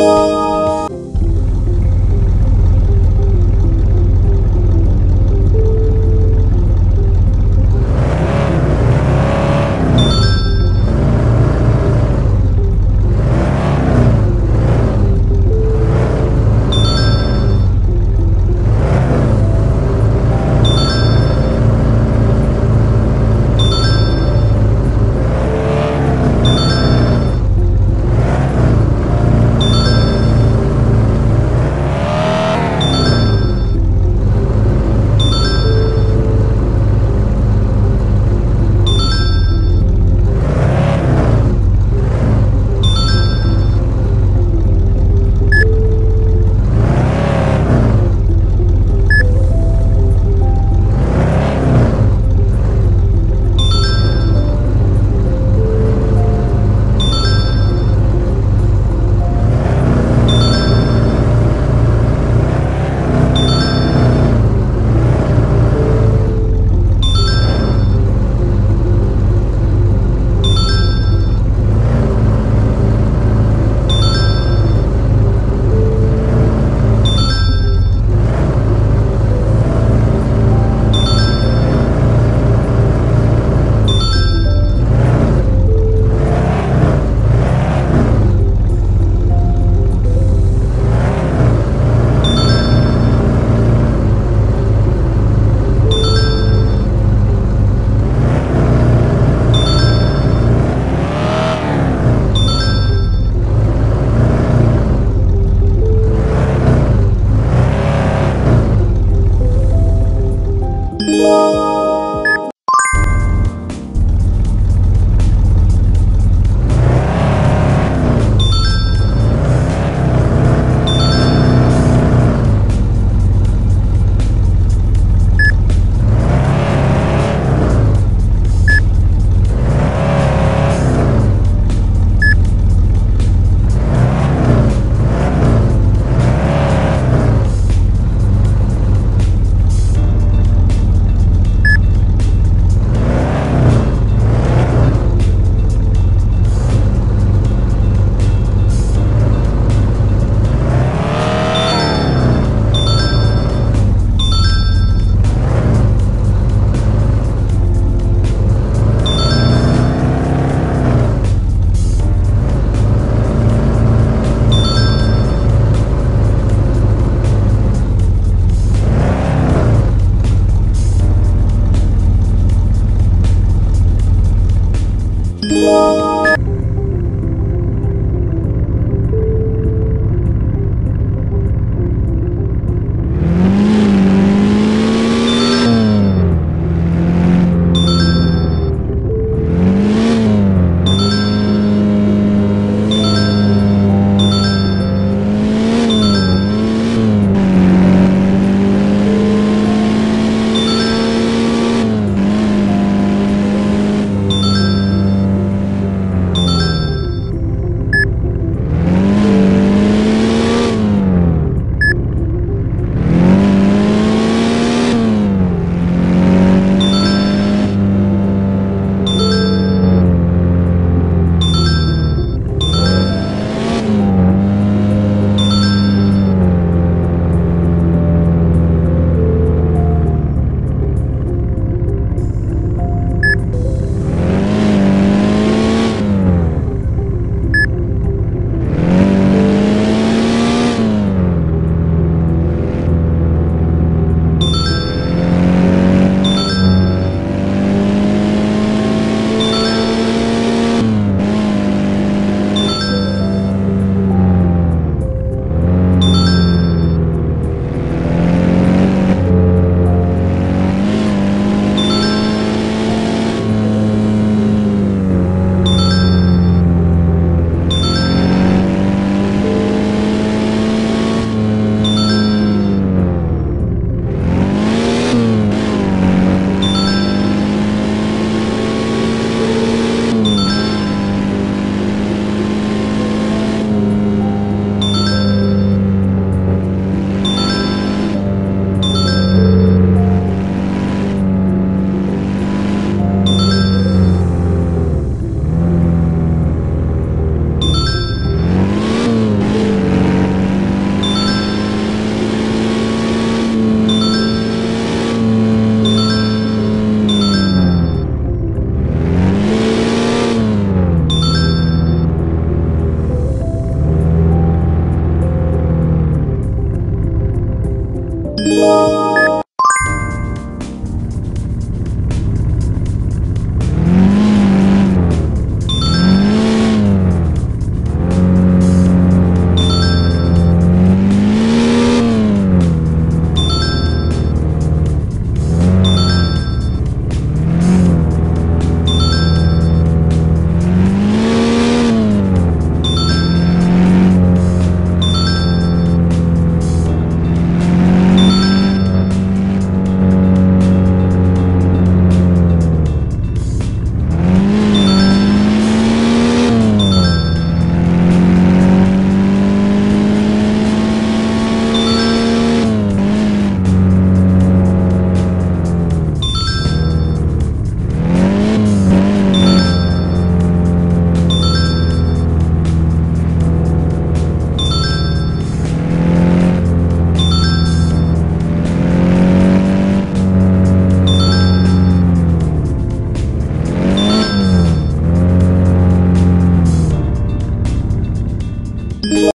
아! Música 了。